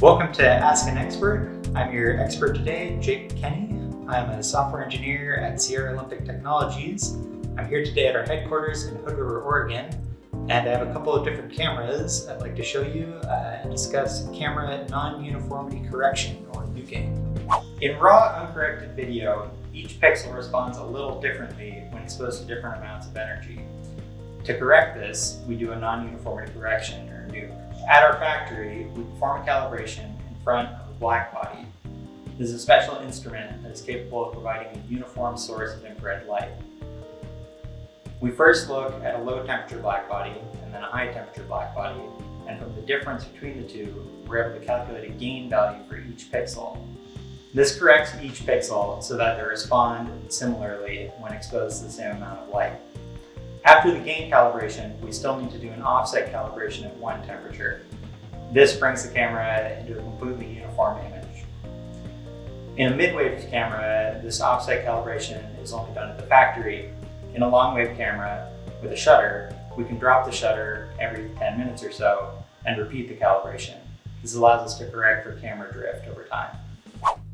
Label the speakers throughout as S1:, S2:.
S1: Welcome to Ask an Expert. I'm your expert today, Jake Kenney. I'm a software engineer at Sierra Olympic Technologies. I'm here today at our headquarters in Hood River, Oregon, and I have a couple of different cameras I'd like to show you uh, and discuss camera non-uniformity correction, or NUCing. In raw, uncorrected video, each pixel responds a little differently when exposed to different amounts of energy. To correct this, we do a non-uniformity correction, or NUC. At our factory, we perform a calibration in front of a black body. This is a special instrument that is capable of providing a uniform source of infrared light. We first look at a low temperature black body and then a high temperature black body, and from the difference between the two, we're able to calculate a gain value for each pixel. This corrects each pixel so that they respond similarly when exposed to the same amount of light. After the gain calibration, we still need to do an offset calibration at one temperature. This brings the camera into a completely uniform image. In a mid-wave camera, this offset calibration is only done at the factory. In a long-wave camera with a shutter, we can drop the shutter every 10 minutes or so and repeat the calibration. This allows us to correct for camera drift over time.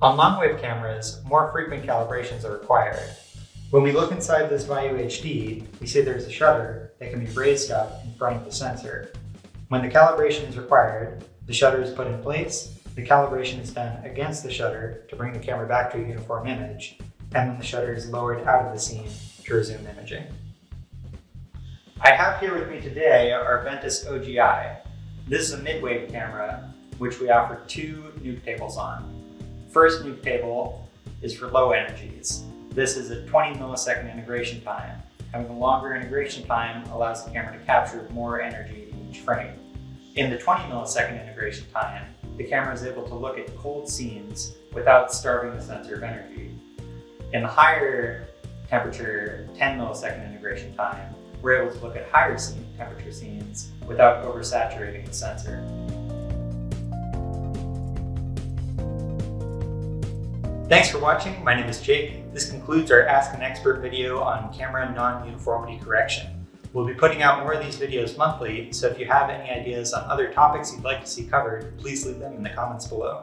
S1: On long-wave cameras, more frequent calibrations are required. When we look inside this Vayu HD, we see there's a shutter that can be raised up in front of the sensor. When the calibration is required, the shutter is put in place, the calibration is done against the shutter to bring the camera back to a uniform image, and then the shutter is lowered out of the scene to resume imaging. I have here with me today our Ventus OGI. This is a mid-wave camera, which we offer two NUC tables on. First NUC table is for low energies. This is a 20 millisecond integration time. Having a longer integration time allows the camera to capture more energy in each frame. In the 20 millisecond integration time, the camera is able to look at cold scenes without starving the sensor of energy. In the higher temperature 10 millisecond integration time, we're able to look at higher scene, temperature scenes without oversaturating the sensor. Thanks for watching. My name is Jake. This concludes our Ask an Expert video on camera non-uniformity correction. We'll be putting out more of these videos monthly, so if you have any ideas on other topics you'd like to see covered, please leave them in the comments below.